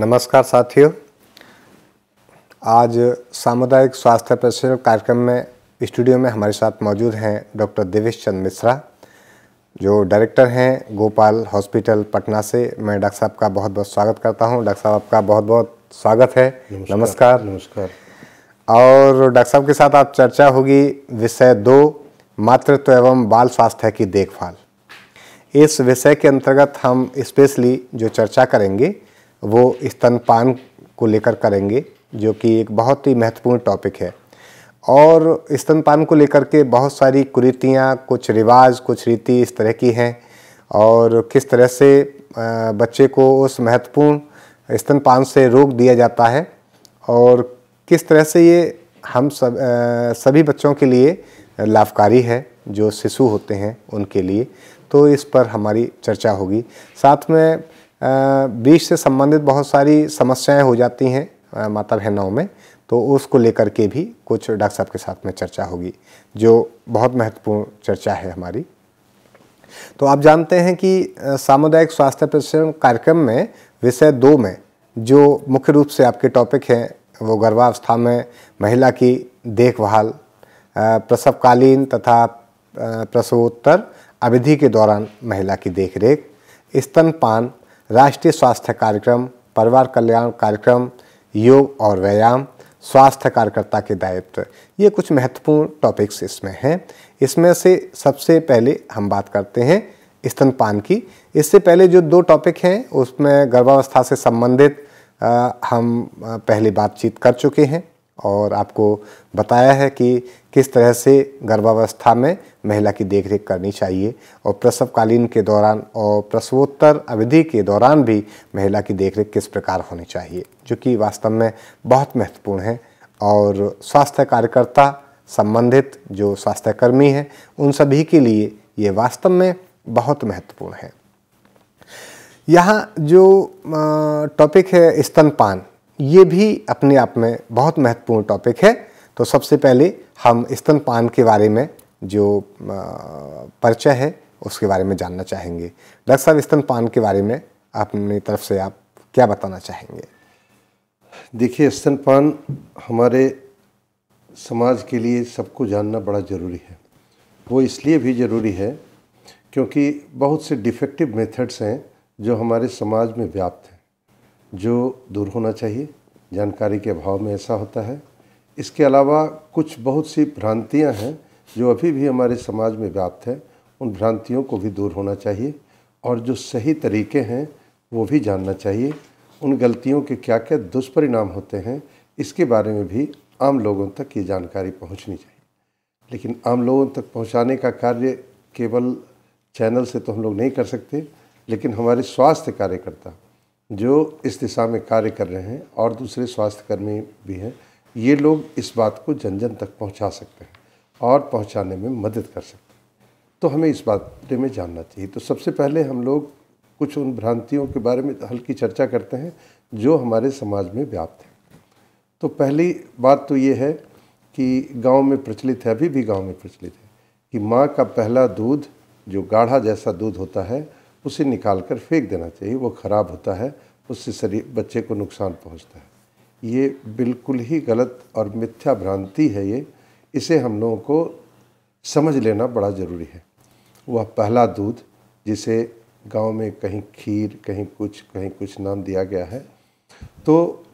नमस्कार साथियों। आज सामुदायिक स्वास्थ्य प्रशिक्षण कार्यक्रम में स्टूडियो में हमारे साथ मौजूद हैं डॉक्टर देवेश चंद मिश्रा जो डायरेक्टर हैं गोपाल हॉस्पिटल पटना से। मैं डॉक्टर साहब का बहुत बहुत स्वागत करता हूँ। डॉक्टर साहब आपका बहुत बहुत स्वागत है। नमस्कार नमस्कार। और डॉक्टर साहब के साथ आप चर्चा होगी विषय दो मातृत्व एवं बाल स्वास्थ्य की देखभाल। इस विषय के अंतर्गत हम स्पेशली जो चर्चा करेंगे वो स्तनपान को लेकर करेंगे, जो कि एक बहुत ही महत्वपूर्ण टॉपिक है। और स्तनपान को लेकर के बहुत सारी कुरीतियाँ, कुछ रिवाज, कुछ रीति इस तरह की हैं। और किस तरह से बच्चे को उस महत्वपूर्ण स्तनपान से रोक दिया जाता है, और किस तरह से ये हम सब सभी बच्चों के लिए लाभकारी है, जो शिशु होते हैं उनके लिए तो इस पर हमारी चर्चा होगी। साथ में बीज से संबंधित बहुत सारी समस्याएँ हो जाती हैं माता बहनों में तो उसको लेकर के भी कुछ डॉक्टर साहब के साथ में चर्चा होगी, जो बहुत महत्वपूर्ण चर्चा है हमारी। तो आप जानते हैं कि सामुदायिक स्वास्थ्य प्रशिक्षण कार्यक्रम में, विषय दो में, जो मुख्य रूप से आपके टॉपिक हैं, वो गर्भावस्था में, महिला की देखभाल प्रसवकालीन तथा प्रसवोत्तर अवधि के दौरान महिला की देखरेख, स्तनपान राष्ट्रीय स्वास्थ्य कार्यक्रम, परिवार कल्याण कार्यक्रम, योग और व्यायाम, स्वास्थ्य कार्यकर्ता के दायित्व, ये कुछ महत्वपूर्ण टॉपिक्स इसमें हैं। इसमें से सबसे पहले हम बात करते हैं स्तनपान की। इससे पहले जो दो टॉपिक हैं, उसमें गर्भावस्था से संबंधित हम पहले बातचीत कर चुके हैं। और आपको बताया है कि किस तरह से गर्भावस्था में महिला की देखरेख करनी चाहिए और प्रसवकालीन के दौरान और प्रसवोत्तर अवधि के दौरान भी महिला की देखरेख किस प्रकार होनी चाहिए, जो कि वास्तव में बहुत महत्वपूर्ण है। और स्वास्थ्य कार्यकर्ता संबंधित जो स्वास्थ्यकर्मी हैं, उन सभी के लिए ये वास्तव में बहुत महत्वपूर्ण है। यहाँ जो टॉपिक है स्तनपान ये भी अपने आप में बहुत महत्वपूर्ण टॉपिक है। तो सबसे पहले हम स्तनपान के बारे में जो परिचय है, उसके बारे में जानना चाहेंगे। डॉक्टर साहब, स्तनपान के बारे में अपनी तरफ़ से आप क्या बताना चाहेंगे? देखिए, स्तनपान हमारे समाज के लिए सबको जानना बड़ा ज़रूरी है। वो इसलिए भी ज़रूरी है क्योंकि बहुत से डिफेक्टिव मेथड्स हैं जो हमारे समाज में व्याप्त हैं। जो दूर होना चाहिए। जानकारी के अभाव में ऐसा होता है। इसके अलावा कुछ बहुत सी भ्रांतियाँ हैं जो अभी भी हमारे समाज में व्याप्त हैं। उन भ्रांतियों को भी दूर होना चाहिए और जो सही तरीके हैं, वो भी जानना चाहिए। उन गलतियों के क्या क्या दुष्परिणाम होते हैं, इसके बारे में भी आम लोगों तक ये जानकारी पहुंचनी चाहिए। लेकिन आम लोगों तक पहुँचाने का कार्य केवल चैनल से तो हम लोग नहीं कर सकते, लेकिन हमारे स्वास्थ्य कार्यकर्ता जो इस दिशा में कार्य कर रहे हैं और दूसरे स्वास्थ्यकर्मी भी हैं, ये लोग इस बात को जन जन तक पहुँचा सकते हैं और पहुँचाने में मदद कर सकते हैं। तो हमें इस बारे में जानना चाहिए। तो सबसे पहले हम लोग कुछ उन भ्रांतियों के बारे में हल्की चर्चा करते हैं जो हमारे समाज में व्याप्त है। तो पहली बात तो ये है कि गाँव में प्रचलित है, अभी भी गाँव में प्रचलित है कि माँ का पहला दूध, जो गाढ़ा जैसा दूध होता है उसे निकाल कर फेंक देना चाहिए। वो ख़राब होता है, उससे शरीर, बच्चे को नुकसान पहुँचता है। ये बिल्कुल ही गलत और मिथ्या भ्रांति है ये। इसे हम लोगों को समझ लेना बड़ा ज़रूरी है। वह पहला दूध, जिसे गाँव में कहीं खीर, कहीं कुछ कहीं कुछ नाम दिया गया है तो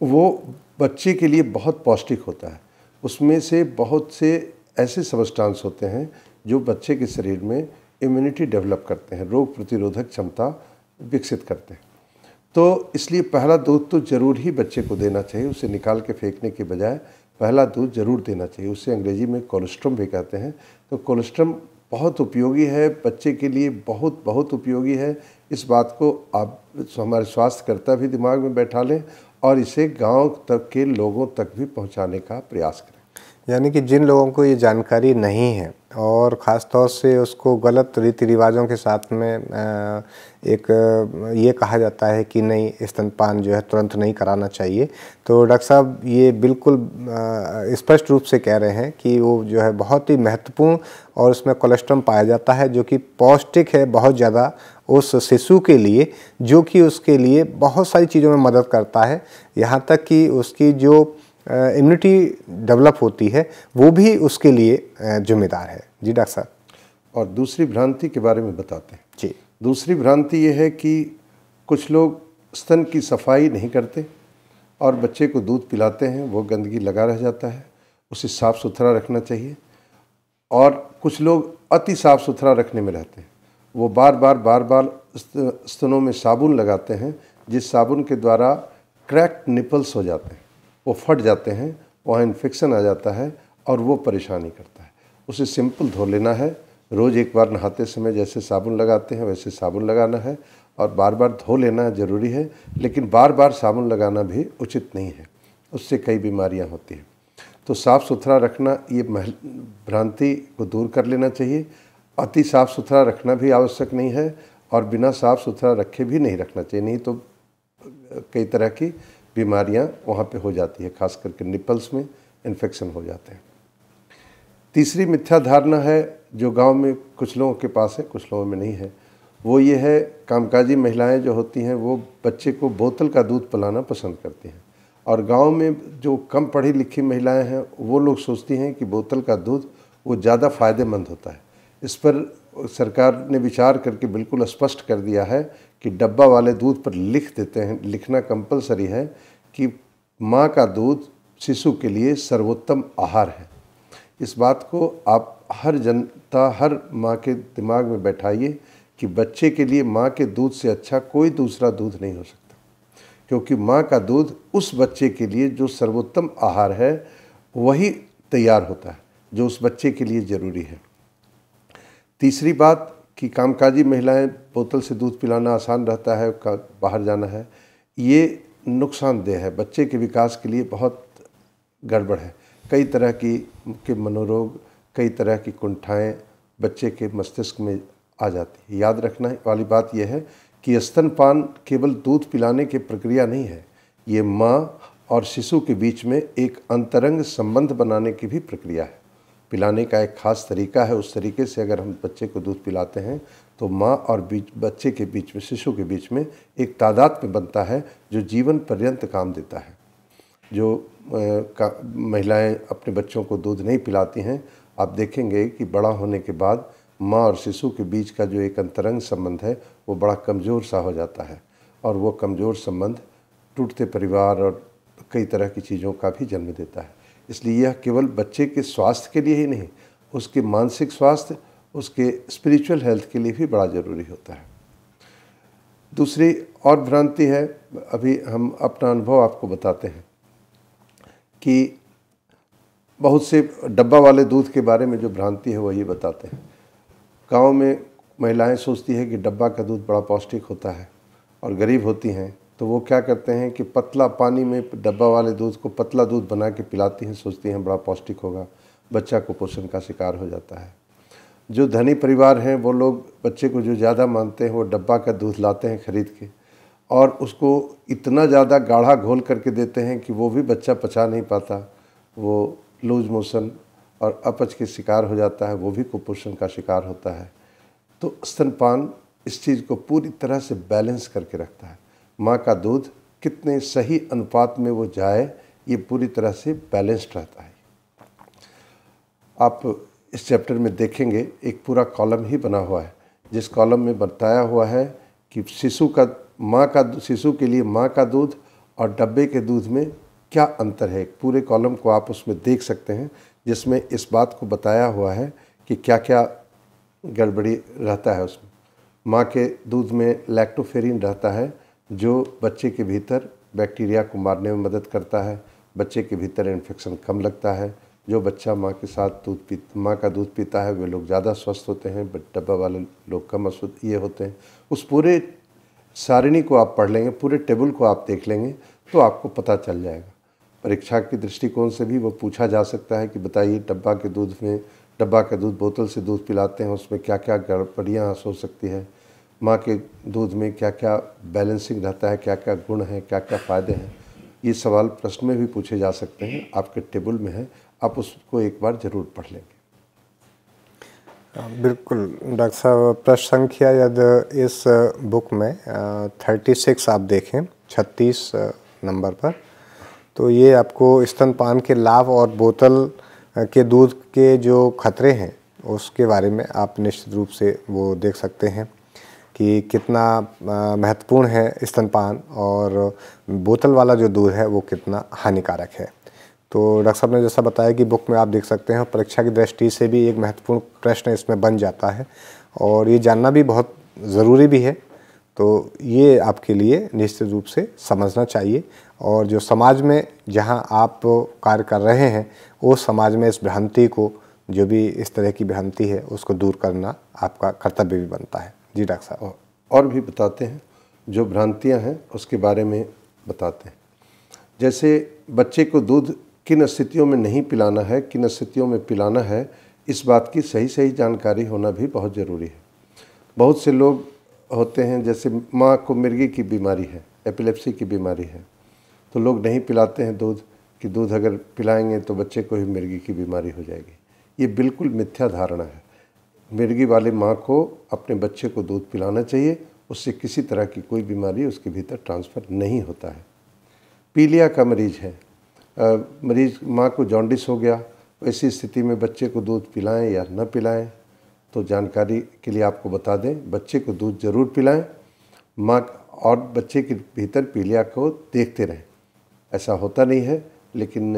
वो बच्चे के लिए बहुत पौष्टिक होता है। उसमें से बहुत से ऐसे सबस्टांस होते हैं, जो बच्चे के शरीर में इम्यूनिटी डेवलप करते हैं, रोग प्रतिरोधक क्षमता विकसित करते हैं। तो इसलिए पहला दूध तो ज़रूर ही बच्चे को देना चाहिए, उसे निकाल के फेंकने के बजाय पहला दूध ज़रूर देना चाहिए। उसे अंग्रेज़ी में कोलेस्ट्रम भी कहते हैं। तो कोलेस्ट्रम बहुत उपयोगी है, बच्चे के लिए बहुत बहुत उपयोगी है। इस बात को आप हमारे स्वास्थ्यकर्ता भी दिमाग में बैठा लें और इसे गाँव तक के लोगों तक भी पहुँचाने का प्रयास करें। यानी कि जिन लोगों को ये जानकारी नहीं है और ख़ास तौर से उसको गलत रीति रिवाजों के साथ में एक, ये कहा जाता है कि नहीं, स्तनपान जो है तुरंत नहीं कराना चाहिए। तो डॉक्टर साहब, ये बिल्कुल स्पष्ट रूप से कह रहे हैं कि वो जो है बहुत ही महत्वपूर्ण और उसमें कोलेस्ट्रॉल पाया जाता है, जो कि पौष्टिक है बहुत ज़्यादा उस शिशु के लिए, जो कि उसके लिए बहुत सारी चीज़ों में मदद करता है। यहाँ तक कि उसकी जो इम्यूनिटी डेवलप होती है वो भी उसके लिए जिम्मेदार है। जी डॉक्टर साहब। और दूसरी भ्रांति के बारे में बताते हैं। जी। दूसरी भ्रांति ये है कि कुछ लोग स्तन की सफ़ाई नहीं करते और बच्चे को दूध पिलाते हैं वो गंदगी लगा रह जाता है उसे साफ़ सुथरा रखना चाहिए और कुछ लोग अति साफ़ सुथरा रखने में रहते हैं। वो बार बार बार बार स्तनों में साबुन लगाते हैं जिस साबुन के द्वारा क्रैक्ड निपल्स हो जाते हैं। वो फट जाते हैं वहाँ इन्फेक्शन आ जाता है और वो परेशानी करता है। उसे सिंपल धो लेना है। रोज़ एक बार नहाते समय जैसे साबुन लगाते हैं, वैसे साबुन लगाना है और बार बार धो लेना ज़रूरी है, लेकिन बार बार साबुन लगाना भी उचित नहीं है। उससे कई बीमारियाँ होती हैं। तो साफ़ सुथरा रखना, ये भ्रांति को दूर कर लेना चाहिए। अति साफ़ सुथरा रखना भी आवश्यक नहीं है और बिना साफ़ सुथरा रखे भी नहीं रखना चाहिए। नहीं तो कई तरह की बीमारियाँ वहाँ पे हो जाती है, खास करके निपल्स में इन्फेक्शन हो जाते हैं। तीसरी मिथ्या धारणा है जो गाँव में कुछ लोगों के पास है, कुछ लोगों में नहीं है, वो ये है कामकाजी महिलाएँ जो होती हैं, वो बच्चे को बोतल का दूध पिलाना पसंद करती हैं। और गाँव में जो कम पढ़ी लिखी महिलाएँ हैं, वो लोग सोचती हैं कि बोतल का दूध वो ज़्यादा फ़ायदेमंद होता है। इस पर सरकार ने विचार करके बिल्कुल स्पष्ट कर दिया है कि डब्बा वाले दूध पर लिख देते हैं, लिखना कंपलसरी है कि माँ का दूध शिशु के लिए सर्वोत्तम आहार है। इस बात को आप हर जनता, हर माँ के दिमाग में बैठाइए कि बच्चे के लिए माँ के दूध से अच्छा कोई दूसरा दूध नहीं हो सकता। क्योंकि माँ का दूध उस बच्चे के लिए जो सर्वोत्तम आहार है, वही तैयार होता है, जो उस बच्चे के लिए ज़रूरी है। तीसरी बात कि कामकाजी महिलाएँ बोतल से दूध पिलाना आसान रहता है बाहर जाना है, ये नुकसानदेह है। बच्चे के विकास के लिए बहुत गड़बड़ है। कई तरह की, के मनोरोग, कई तरह की कुंठाएँ बच्चे के मस्तिष्क में आ जाती है। याद रखना वाली बात यह है कि स्तनपान केवल दूध पिलाने की प्रक्रिया नहीं है, ये माँ और शिशु के बीच में एक अंतरंग संबंध बनाने की भी प्रक्रिया है। पिलाने का एक ख़ास तरीका है। उस तरीके से अगर हम बच्चे को दूध पिलाते हैं तो माँ और बीच, बच्चे के बीच में, शिशु के बीच में एक तादाद में बनता है, जो जीवन पर्यंत काम देता है। जो महिलाएँ अपने बच्चों को दूध नहीं पिलाती हैं, आप देखेंगे कि बड़ा होने के बाद माँ और शिशु के बीच का जो एक अंतरंग संबंध है, वो बड़ा कमज़ोर सा हो जाता है। और वो कमज़ोर संबंध टूटते परिवार और कई तरह की चीज़ों का भी जन्म देता है। इसलिए यह केवल बच्चे के स्वास्थ्य के लिए ही नहीं, उसके मानसिक स्वास्थ्य, उसके स्पिरिचुअल हेल्थ के लिए भी बड़ा ज़रूरी होता है। दूसरी और भ्रांति है, अभी हम अपना अनुभव आपको बताते हैं कि बहुत से डब्बा वाले दूध के बारे में जो भ्रांति है वही बताते हैं। गाँव में महिलाएँ सोचती है कि डब्बा का दूध बड़ा पौष्टिक होता है और गरीब होती हैं तो वो क्या करते हैं कि पतला पानी में डब्बा वाले दूध को पतला दूध बना के पिलाती हैं, सोचती हैं, बड़ा पौष्टिक होगा, बच्चा कुपोषण का शिकार हो जाता है। जो धनी परिवार हैं, वो लोग बच्चे को जो ज़्यादा मानते हैं, वो डब्बा का दूध लाते हैं ख़रीद के और उसको इतना ज़्यादा गाढ़ा घोल करके देते हैं कि वो भी बच्चा पचा नहीं पाता। वो लूज मोशन और अपच के शिकार हो जाता है, वो भी कुपोषण का शिकार होता है। तो स्तनपान इस चीज़ को पूरी तरह से बैलेंस करके रखता है। माँ का दूध कितने सही अनुपात में वो जाए, ये पूरी तरह से बैलेंस्ड रहता है। आप इस चैप्टर में देखेंगे, एक पूरा कॉलम ही बना हुआ है, जिस कॉलम में बताया हुआ है कि शिशु का, माँ का, शिशु के लिए माँ का दूध और डब्बे के दूध में क्या अंतर है? पूरे कॉलम को आप उसमें देख सकते हैं, जिसमें इस बात को बताया हुआ है कि क्या क्या गड़बड़ी रहता है उसमें। माँ के दूध में लैक्टोफेरिन रहता है जो बच्चे के भीतर बैक्टीरिया को मारने में मदद करता है, बच्चे के भीतर इन्फेक्शन कम लगता है, जो बच्चा माँ के साथ दूध पी, माँ का दूध पीता है, वे लोग ज़्यादा स्वस्थ होते हैं, बट डब्बा वाले लोग कम अस्वस्थ ये होते हैं। उस पूरे सारिणी को आप पढ़ लेंगे, पूरे टेबल को आप देख लेंगे तो आपको पता चल जाएगा। परीक्षा के दृष्टिकोण से भी वो पूछा जा सकता है कि बताइए, डब्बा के दूध में, डब्बा का दूध बोतल से दूध पिलाते हैं, उसमें क्या क्या गड़बड़ियाँ हो सकती है? माँ के दूध में क्या क्या बैलेंसिंग रहता है क्या क्या गुण हैं क्या क्या फ़ायदे हैं, ये सवाल प्रश्न में भी पूछे जा सकते हैं, आपके टेबल में है, आप उसको एक बार ज़रूर पढ़ लेंगे। बिल्कुल, डॉक्टर साहब, प्रश्न संख्या यदि इस बुक में थर्टी सिक्स आप देखें, छत्तीस नंबर पर तो ये आपको स्तनपान के लाभ और बोतल के दूध के जो खतरे हैं, उसके बारे में आप निश्चित रूप से वो देख सकते हैं। कि कितना महत्वपूर्ण है स्तनपान और बोतल वाला जो दूध है वो कितना हानिकारक है। तो डॉक्टर साहब ने जैसा बताया कि बुक में आप देख सकते हैं, परीक्षा की दृष्टि से भी एक महत्वपूर्ण प्रश्न इसमें बन जाता है और ये जानना भी बहुत ज़रूरी भी है। तो ये आपके लिए निश्चित रूप से समझना चाहिए और जो समाज में जहाँ आप कार्य कर रहे हैं वो समाज में इस भ्रांति को, जो भी इस तरह की भ्रांति है, उसको दूर करना आपका कर्तव्य भी बनता है। जी, डॉक्टर साहब। और भी बताते हैं, जो भ्रांतियाँ हैं, उसके बारे में बताते हैं। जैसे बच्चे को दूध किन स्थितियों में नहीं पिलाना है, किन स्थितियों में पिलाना है, इस बात की सही सही जानकारी होना भी बहुत ज़रूरी है। बहुत से लोग होते हैं, जैसे माँ को मिर्गी की बीमारी है, एपिलेप्सी की बीमारी है तो लोग नहीं पिलाते हैं दूध, कि दूध अगर पिलाएँगे तो बच्चे को ही मिर्गी की बीमारी हो जाएगी। ये बिल्कुल मिथ्या धारणा है। मिर्गी वाले माँ को अपने बच्चे को दूध पिलाना चाहिए। उससे किसी तरह की कोई बीमारी उसके भीतर ट्रांसफ़र नहीं होता है। पीलिया का मरीज़ है। मरीज़ माँ को जॉन्डिस हो गया। ऐसी स्थिति में बच्चे को दूध पिलाएँ या न पिलाएँ तो जानकारी के लिए आपको बता दें बच्चे को दूध ज़रूर पिलाएँ। माँ और बच्चे के भीतर पीलिया को देखते रहें। ऐसा होता नहीं है लेकिन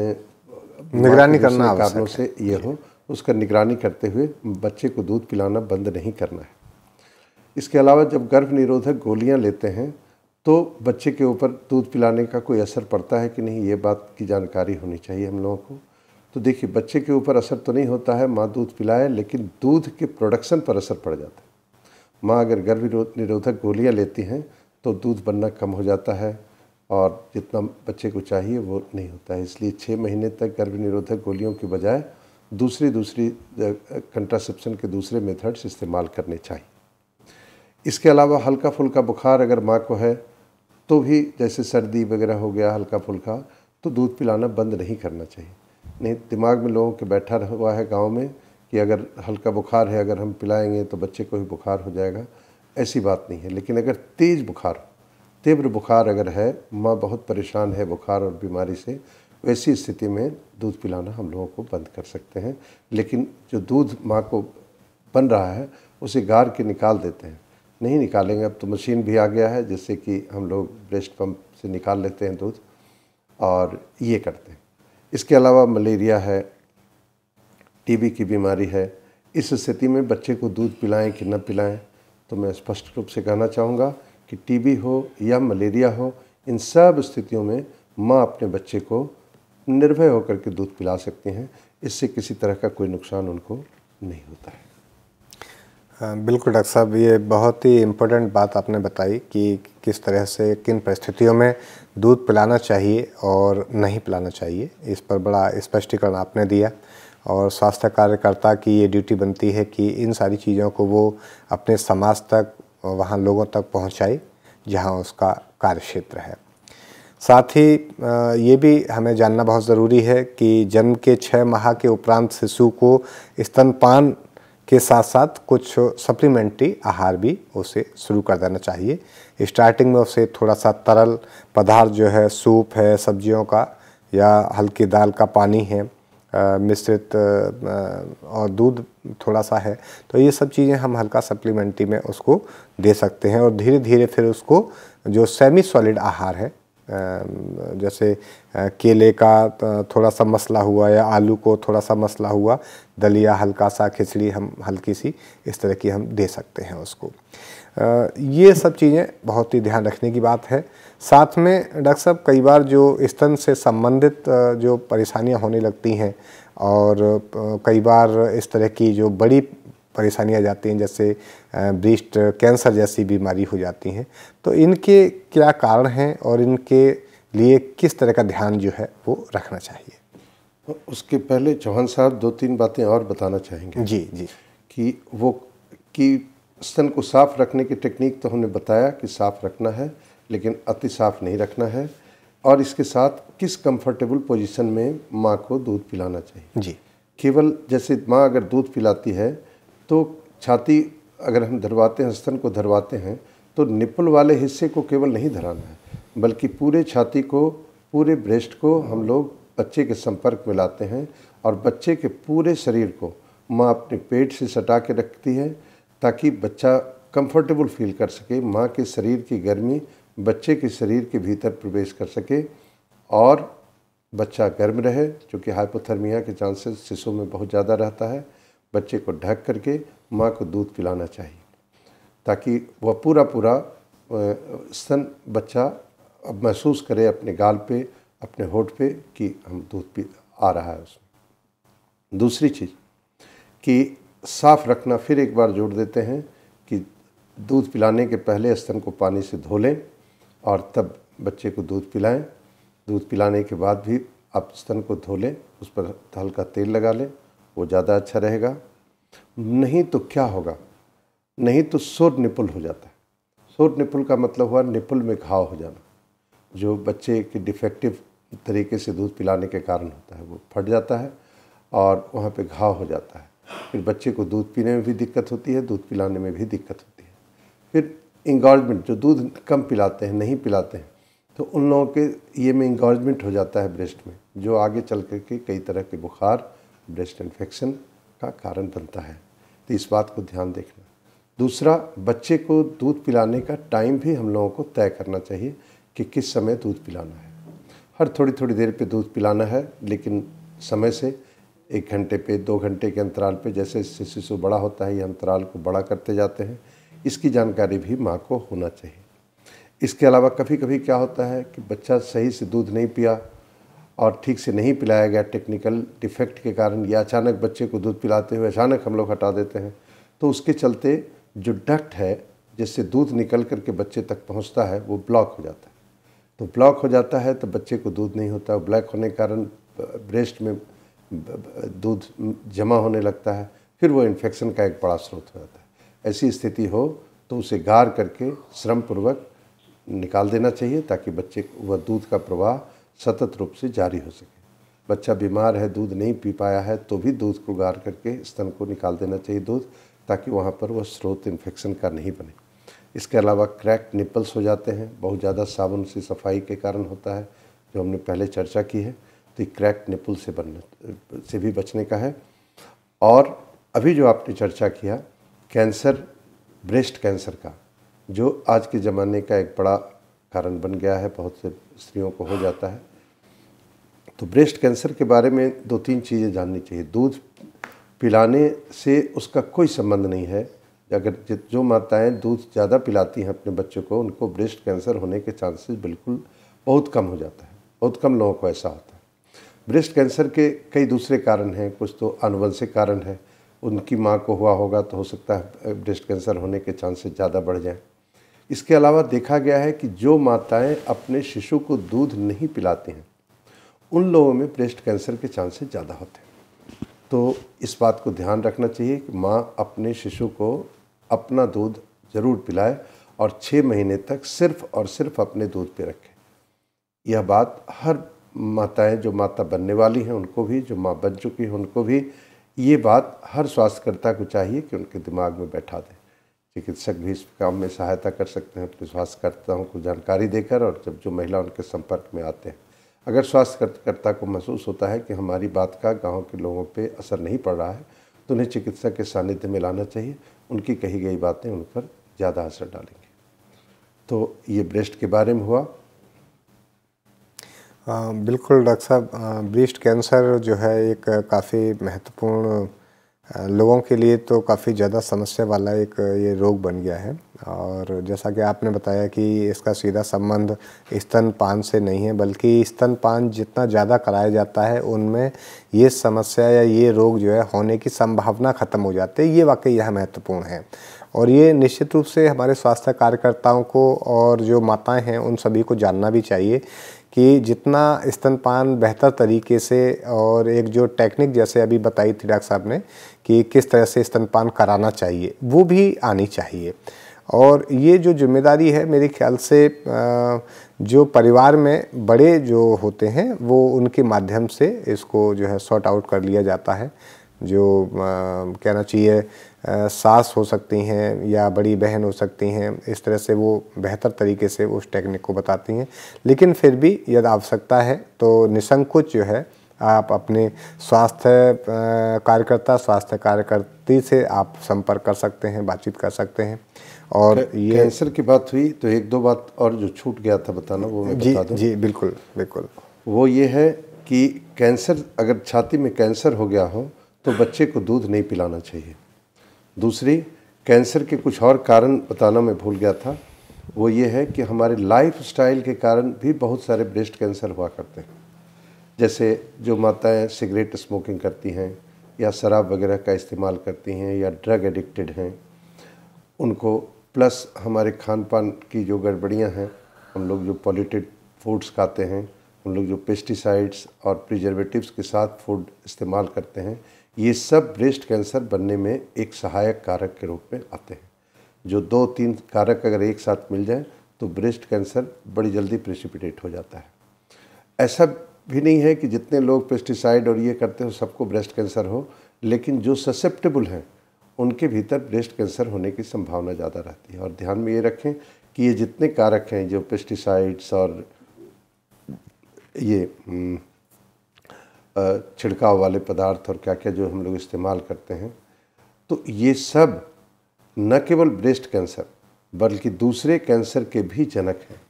निगरानी करना कारणों से ये हो। उसका निगरानी करते हुए बच्चे को दूध पिलाना बंद नहीं करना है। इसके अलावा जब गर्भ निरोधक गोलियाँ लेते हैं तो बच्चे के ऊपर दूध पिलाने का कोई असर पड़ता है कि नहीं, ये बात की जानकारी होनी चाहिए हम लोगों को। तो देखिए, बच्चे के ऊपर असर तो नहीं होता है, माँ दूध पिलाए, लेकिन दूध के प्रोडक्शन पर असर पड़ जाता है। माँ अगर गर्भ निरोधक गोलियाँ लेती हैं तो दूध बनना कम हो जाता है और जितना बच्चे को चाहिए वो नहीं होता है। इसलिए छः महीने तक गर्भ निरोधक गोलियों के बजाय दूसरी दूसरी कंट्रासेप्शन के दूसरे मेथड्स इस्तेमाल करने चाहिए। इसके अलावा हल्का फुल्का बुखार अगर माँ को है तो भी जैसे सर्दी वगैरह हो गया, हल्का फुल्का तो दूध पिलाना बंद नहीं करना चाहिए। नहीं, दिमाग में लोगों के बैठा हुआ है गाँव में कि अगर हल्का बुखार है, अगर हम पिलाएँगे तो बच्चे को भी बुखार हो जाएगा। ऐसी बात नहीं है, लेकिन अगर तेज़ बुखार, तीव्र बुखार अगर है, माँ बहुत परेशान है बुखार और बीमारी से वैसी स्थिति में दूध पिलाना हम लोगों को बंद कर सकते हैं। लेकिन जो दूध माँ को बन रहा है, उसे गार के निकाल देते हैं। नहीं निकालेंगे, अब तो मशीन भी आ गया है, जिससे कि हम लोग ब्रेस्ट पंप से निकाल लेते हैं दूध और ये करते हैं। इसके अलावा मलेरिया है, टीबी की बीमारी है। इस स्थिति में बच्चे को दूध पिलाएँ कि न पिलाएँ तो मैं स्पष्ट रूप से कहना चाहूँगा कि टीबी हो या मलेरिया हो, इन सब स्थितियों में माँ अपने बच्चे को निर्भय होकर के दूध पिला सकते हैं इससे किसी तरह का कोई नुकसान उनको नहीं होता है। हाँ, बिल्कुल डॉक्टर साहब ये बहुत ही इम्पोर्टेंट बात आपने बताई कि किस तरह से किन परिस्थितियों में दूध पिलाना चाहिए और नहीं पिलाना चाहिए। इस पर बड़ा स्पष्टीकरण आपने दिया और स्वास्थ्य कार्यकर्ता की ये ड्यूटी बनती है कि इन सारी चीज़ों को वो अपने समाज तक वहाँ लोगों तक पहुँचाए जहाँ उसका कार्य क्षेत्र है। साथ ही ये भी हमें जानना बहुत ज़रूरी है कि जन्म के छः माह के उपरांत शिशु को स्तनपान के साथ साथ कुछ सप्लीमेंट्री आहार भी उसे शुरू कर देना चाहिए। स्टार्टिंग में उसे थोड़ा सा तरल पदार्थ जो है, सूप है, सब्जियों का या हल्की दाल का पानी है मिश्रित और दूध थोड़ा सा है तो ये सब चीज़ें हम हल्का सप्लीमेंट्री में उसको दे सकते हैं और धीरे धीरे फिर उसको जो सेमी सॉलिड आहार है जैसे केले का थोड़ा सा मसला हुआ या आलू को थोड़ा सा मसला हुआ, दलिया हल्का सा खिचड़ी हम हल्की सी इस तरह की हम दे सकते हैं उसको। ये सब चीज़ें बहुत ही ध्यान रखने की बात है। साथ में, डॉक्टर साहब, कई बार जो स्तन से संबंधित जो परेशानियाँ होने लगती हैं और कई बार इस तरह की जो बड़ी परेशानियाँ जाती हैं जैसे ब्रिस्ट कैंसर जैसी बीमारी हो जाती हैं। तो इनके क्या कारण हैं और इनके लिए किस तरह का ध्यान जो है वो रखना चाहिए? उसके पहले चौहान साहब दो तीन बातें और बताना चाहेंगे। जी जी। कि वो कि स्तन को साफ़ रखने की टेक्निक तो हमने बताया कि साफ़ रखना है लेकिन अति साफ़ नहीं रखना है। और इसके साथ किस कंफर्टेबल पोजीशन में माँ को दूध पिलाना चाहिए? जी। केवल जैसे माँ अगर दूध पिलाती है तो छाती अगर हम धरवाते हैं, स्तन को धरवाते हैं तो निपल वाले हिस्से को केवल नहीं धराना है, बल्कि पूरे छाती को, पूरे ब्रेस्ट को हम लोग बच्चे के संपर्क में लाते हैं और बच्चे के पूरे शरीर को माँ अपने पेट से सटा के रखती है ताकि बच्चा कंफर्टेबल फील कर सके, माँ के शरीर की गर्मी बच्चे के शरीर के भीतर प्रवेश कर सके और बच्चा गर्म रहे क्योंकि हाइपोथर्मिया के चांसेस शिशु में बहुत ज़्यादा रहता है। बच्चे को ढक करके माँ को दूध पिलाना चाहिए, ताकि वह पूरा पूरा स्तन बच्चा अब महसूस करे अपने गाल पे, अपने होठ पे कि हम दूध पी, आ रहा है उसमें। दूसरी चीज़, कि साफ़ रखना फिर एक बार जोड़ देते हैं कि दूध पिलाने के पहले स्तन को पानी से धो लें और तब बच्चे को दूध पिलाएँ। दूध पिलाने के बाद भी आप स्तन को धो लें, उस पर हल्का तेल लगा लें। वो ज़्यादा अच्छा रहेगा। नहीं तो क्या होगा? नहीं तो सोर निपुल हो जाता है। सोर निपुल का मतलब हुआ निपुल में घाव हो जाना। जो बच्चे के डिफेक्टिव तरीके से दूध पिलाने के कारण होता है, वो फट जाता है और वहाँ पे घाव हो जाता है। फिर बच्चे को दूध पीने में भी दिक्कत होती है, दूध पिलाने में भी दिक्कत होती है। फिर इंगॉर्जमेंट जो दूध कम पिलाते हैं, नहीं पिलाते हैं तो उन लोगों के ये में इंगॉर्जमेंट हो जाता है ब्रेस्ट में, जो आगे चल कर के कई तरह के बुखार ब्रेस्ट इन्फेक्शन का कारण बनता है। तो इस बात को ध्यान देखना। दूसरा, बच्चे को दूध पिलाने का टाइम भी हम लोगों को तय करना चाहिए कि किस समय दूध पिलाना है। हर थोड़ी थोड़ी देर पे दूध पिलाना है, लेकिन समय से एक घंटे पे, दो घंटे के अंतराल पे, जैसे शिशु बड़ा होता है, ये अंतराल को बड़ा करते जाते हैं। इसकी जानकारी भी माँ को होना चाहिए। इसके अलावा कभी कभी क्या होता है कि बच्चा सही से दूध नहीं पिया और ठीक से नहीं पिलाया गया टेक्निकल डिफेक्ट के कारण या अचानक बच्चे को दूध पिलाते हुए अचानक हम लोग हटा देते हैं तो उसके चलते जो डक्ट है, जिससे दूध निकल कर के बच्चे तक पहुँचता है, वो ब्लॉक हो जाता है। तो ब्लॉक हो जाता है तो बच्चे को दूध नहीं होता ब्लैक होने के कारण ब्रेस्ट में दूध जमा होने लगता है, फिर वो इन्फेक्शन का एक बड़ा स्रोत हो जाता है। ऐसी स्थिति हो तो उसे गार करके श्रमपूर्वक निकाल देना चाहिए, ताकि बच्चे वह दूध का प्रवाह सतत रूप से जारी हो सके। बच्चा बीमार है, दूध नहीं पी पाया है तो भी दूध को गार करके स्तन को निकाल देना चाहिए दूध, ताकि वहाँ पर वह स्रोत इन्फेक्शन का नहीं बने। इसके अलावा क्रैक निपल्स हो जाते हैं। बहुत ज़्यादा साबुन से सफ़ाई के कारण होता है, जो हमने पहले चर्चा की है। तो क्रैक निपल से बनने, से भी बचने का है। और अभी जो आपने चर्चा किया, कैंसर, ब्रेस्ट कैंसर का, जो आज के ज़माने का एक बड़ा कारण बन गया है। बहुत से स्त्रियों को हो जाता है। तो ब्रेस्ट कैंसर के बारे में दो तीन चीज़ें जाननी चाहिए। दूध पिलाने से उसका कोई संबंध नहीं है। अगर जो माताएँ दूध ज़्यादा पिलाती हैं अपने बच्चों को, उनको ब्रेस्ट कैंसर होने के चांसेस बिल्कुल बहुत कम हो जाता है। बहुत कम लोगों को ऐसा होता है। ब्रेस्ट कैंसर के कई दूसरे कारण हैं। कुछ तो अनुवंशिक कारण है। उनकी माँ को हुआ होगा तो हो सकता है ब्रेस्ट कैंसर होने के चांसेस ज़्यादा बढ़ जाएँ। इसके अलावा देखा गया है कि जो माताएँ अपने शिशु को दूध नहीं पिलाती हैं उन लोगों में ब्रेस्ट कैंसर के चांसेस ज़्यादा होते हैं। तो इस बात को ध्यान रखना चाहिए कि माँ अपने शिशु को अपना दूध ज़रूर पिलाए और छः महीने तक सिर्फ़ और सिर्फ़ अपने दूध पे रखे। यह बात हर माताएँ, जो माता बनने वाली हैं, उनको भी, जो माँ बन चुकी हैं, उनको भी, ये बात हर स्वास्थ्यकर्ता को चाहिए कि उनके दिमाग में बैठा दें। चिकित्सक भी इस काम में सहायता कर सकते हैं, अपने स्वास्थ्यकर्ताओं को जानकारी देकर और जब जो महिला उनके संपर्क में आते हैं। अगर स्वास्थ्यकर्ता को महसूस होता है कि हमारी बात का गाँव के लोगों पे असर नहीं पड़ रहा है तो उन्हें चिकित्सा के सानिध्य में लाना चाहिए। उनकी कही गई बातें उन पर ज़्यादा असर डालेंगे। तो ये ब्रेस्ट के बारे में हुआ। आ, बिल्कुल डॉक्टर साहब। ब्रेस्ट कैंसर जो है एक काफ़ी महत्वपूर्ण लोगों के लिए तो काफ़ी ज़्यादा समस्या वाला एक, ये रोग बन गया है। और जैसा कि आपने बताया कि इसका सीधा संबंध स्तनपान से नहीं है, बल्कि स्तनपान जितना ज़्यादा कराया जाता है, उनमें ये समस्या या ये रोग जो है होने की संभावना ख़त्म हो जाती है। ये वाकई यह महत्वपूर्ण है। और ये निश्चित रूप से हमारे स्वास्थ्य कार्यकर्ताओं को और जो माताएँ हैं, उन सभी को जानना भी चाहिए कि जितना स्तनपान बेहतर तरीके से और एक जो टेक्निक जैसे अभी बताई थी डॉक्टर साहब ने कि किस तरह से स्तनपान कराना चाहिए, वो भी आनी चाहिए। और ये जो ज़िम्मेदारी है मेरे ख्याल से जो परिवार में बड़े जो होते हैं, वो उनके माध्यम से इसको जो है सॉर्ट आउट कर लिया जाता है। जो कहना चाहिए सास हो सकती हैं या बड़ी बहन हो सकती हैं इस तरह से वो बेहतर तरीके से उस टेक्निक को बताती हैं। लेकिन फिर भी यदि आवश्यकता है तो निसंकोच जो है आप अपने स्वास्थ्य कार्यकर्ता स्वास्थ्य कार्यकर्ती से आप संपर्क कर सकते हैं बातचीत कर सकते हैं। और ये कैंसर की बात हुई तो एक दो बात और जो छूट गया था बताना वो मैं जी बता दूँ। जी बिल्कुल बिल्कुल। वो ये है कि कैंसर अगर छाती में कैंसर हो गया हो तो बच्चे को दूध नहीं पिलाना चाहिए। दूसरी, कैंसर के कुछ और कारण बताना मैं भूल गया था। वो ये है कि हमारे लाइफ स्टाइल के कारण भी बहुत सारे ब्रेस्ट कैंसर हुआ करते हैं। जैसे जो माताएँ सिगरेट स्मोकिंग करती हैं या शराब वगैरह का इस्तेमाल करती हैं या ड्रग एडिक्टेड हैं, उनको प्लस हमारे खान पान की जो गड़बड़ियाँ हैं, हम लोग जो पॉल्यूटेड फूड्स खाते हैं, हम लोग जो पेस्टिसाइड्स और प्रिजर्वेटिव्स के साथ फ़ूड इस्तेमाल करते हैं ये सब ब्रेस्ट कैंसर बनने में एक सहायक कारक के रूप में आते हैं। जो दो तीन कारक अगर एक साथ मिल जाए तो ब्रेस्ट कैंसर बड़ी जल्दी प्रेसिपिटेट हो जाता है। ऐसा भी नहीं है कि जितने लोग पेस्टिसाइड और ये करते हो सबको ब्रेस्ट कैंसर हो लेकिन जो ससेप्टेबल हैं उनके भीतर ब्रेस्ट कैंसर होने की संभावना ज़्यादा रहती है। और ध्यान में ये रखें कि ये जितने कारक हैं जो पेस्टिसाइड्स और ये हम्म, छिड़काव वाले पदार्थ और क्या क्या जो हम लोग इस्तेमाल करते हैं। तो ये सब न केवल ब्रेस्ट कैंसर बल्कि दूसरे कैंसर के भी जनक हैं।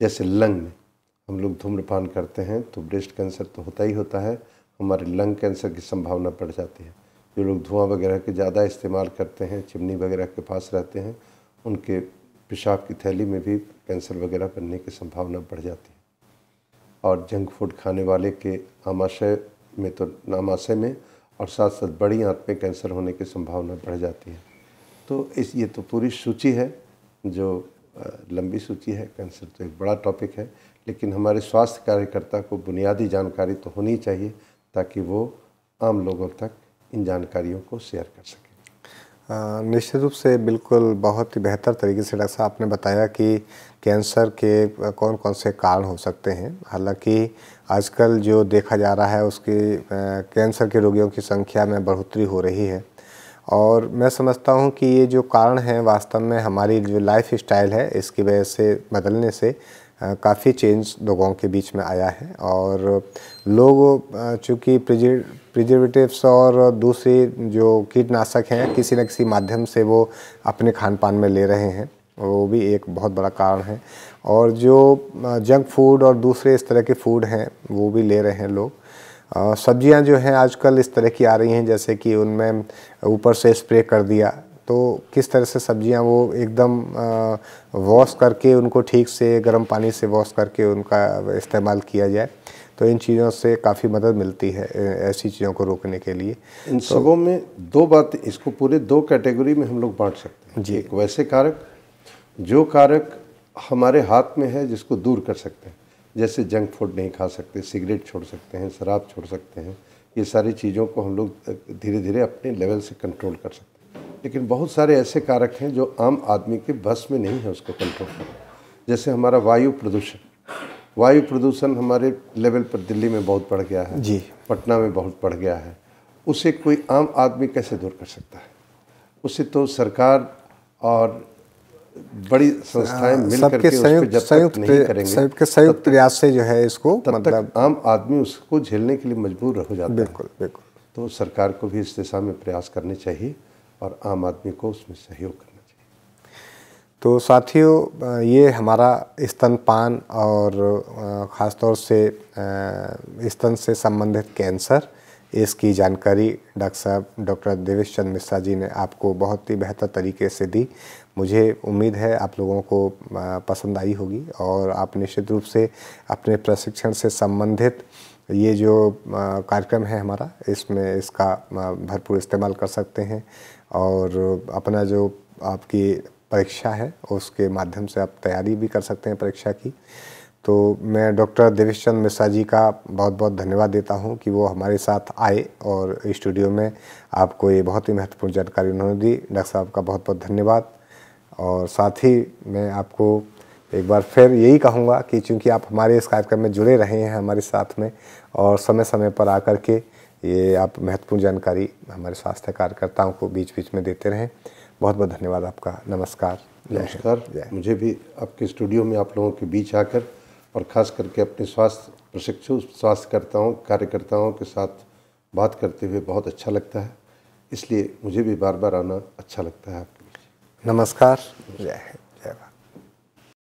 जैसे लंग में हम लोग धूम्रपान करते हैं तो ब्रेस्ट कैंसर तो होता ही होता है। हमारे लंग कैंसर की संभावना बढ़ जाती है। जो लोग धुआँ वगैरह के ज़्यादा इस्तेमाल करते हैं, चिमनी वगैरह के पास रहते हैं, उनके पेशाब की थैली में भी कैंसर वगैरह बनने की संभावना बढ़ जाती है। और जंक फ़ूड खाने वाले के आमाशय में तो नामाशय में, और साथ साथ बड़ी आंत में कैंसर होने की संभावना बढ़ जाती है। तो इस, ये तो पूरी सूची है, जो लंबी सूची है। कैंसर तो एक बड़ा टॉपिक है, लेकिन हमारे स्वास्थ्य कार्यकर्ता को बुनियादी जानकारी तो होनी चाहिए, ताकि वो आम लोगों तक इन जानकारियों को शेयर कर सकें। निश्चित रूप से बिल्कुल बहुत ही बेहतर तरीके से डॉक्टर साहब आपने बताया कि कैंसर के कौन कौन से कारण हो सकते हैं। हालाँकि आजकल जो देखा जा रहा है उसकी कैंसर के रोगियों की संख्या में बढ़ोतरी हो रही है। और मैं समझता हूँ कि ये जो कारण हैं वास्तव में हमारी जो लाइफ स्टाइल है, इसकी वजह से बदलने से काफ़ी चेंज लोगों के बीच में आया है। और लोग चूँकि प्रिजर्वेटिव्स और दूसरे जो कीटनाशक हैं, किसी न किसी माध्यम से वो अपने खान पान में ले रहे हैं, वो भी एक बहुत बड़ा कारण है। और जो जंक फ़ूड और दूसरे इस तरह के फ़ूड हैं, वो भी ले रहे हैं लोग। सब्ज़ियाँ जो हैं, आजकल इस तरह की आ रही हैं, जैसे कि उनमें ऊपर से स्प्रे कर दिया। तो किस तरह से सब्ज़ियाँ वो एकदम वॉश करके उनको ठीक से, गर्म पानी से वॉश करके उनका इस्तेमाल किया जाए? तो इन चीज़ों से काफ़ी मदद मिलती है ऐसी चीज़ों को रोकने के लिए। इन तो, सबों में दो बात इसको पूरे दो कैटेगरी में हम लोग बांट सकते हैं। जी। एक वैसे कारक जो कारक हमारे हाथ में है जिसको दूर कर सकते हैं। जैसे जंक फ़ूड नहीं खा सकते सिगरेट छोड़ सकते हैं शराब छोड़ सकते हैं। ये सारी चीज़ों को हम लोग धीरे धीरे अपने लेवल से कंट्रोल कर सकते हैं। लेकिन बहुत सारे ऐसे कारक हैं जो आम आदमी के बस में नहीं है उसको कंट्रोल करना। जैसे हमारा वायु प्रदूषण। वायु प्रदूषण हमारे लेवल पर दिल्ली में बहुत बढ़ गया है। जी। पटना में बहुत बढ़ गया है। उसे कोई आम आदमी कैसे दूर कर सकता है? उसे तो सरकार और बड़ी संस्थाएँ मिलकर के संयुक्त संयुक्त नहीं करेंगे संयुक्त संयुक्त प्रयास से जो है इसको तब मतलब तक आम आदमी उसको झेलने के लिए मजबूर हो जाता बिल्कुल है। बिल्कुल बिल्कुल। तो सरकार को भी इस दिशा में प्रयास करने चाहिए और आम आदमी को उसमें सहयोग करना तो साथियों ये हमारा स्तनपान और ख़ास तौर से स्तन से संबंधित कैंसर, इसकी जानकारी डॉक्टर साहब, डॉक्टर देवेश चंद मिश्रा जी ने आपको बहुत ही बेहतर तरीके से दी। मुझे उम्मीद है आप लोगों को पसंद आई होगी और आप निश्चित रूप से अपने प्रशिक्षण से संबंधित ये जो कार्यक्रम है हमारा, इसमें इसका भरपूर इस्तेमाल कर सकते हैं और अपना जो आपकी परीक्षा है, उसके माध्यम से आप तैयारी भी कर सकते हैं परीक्षा की। तो मैं डॉक्टर देवेश चंद मिश्रा जी का बहुत बहुत धन्यवाद देता हूँ कि वो हमारे साथ आए और स्टूडियो में आपको ये बहुत ही महत्वपूर्ण जानकारी उन्होंने दी। डॉक्टर साहब का बहुत बहुत धन्यवाद। और साथ ही मैं आपको एक बार फिर यही कहूँगा कि चूँकि आप हमारे इस कार्यक्रम में जुड़े रहे हैं हमारे साथ में और समय समय पर आकर के ये आप महत्वपूर्ण जानकारी हमारे स्वास्थ्य कार्यकर्ताओं को बीच बीच में देते रहें। बहुत बहुत धन्यवाद आपका। नमस्कार। नमस्कार। मुझे भी आपके स्टूडियो में आप लोगों के बीच आकर और ख़ास करके अपने स्वास्थ्य प्रशिक्षु स्वास्थ्यकर्ताओं कार्यकर्ताओं के साथ बात करते हुए बहुत अच्छा लगता है। इसलिए मुझे भी बार बार आना अच्छा लगता है आपके नमस्कार। जय हिंद।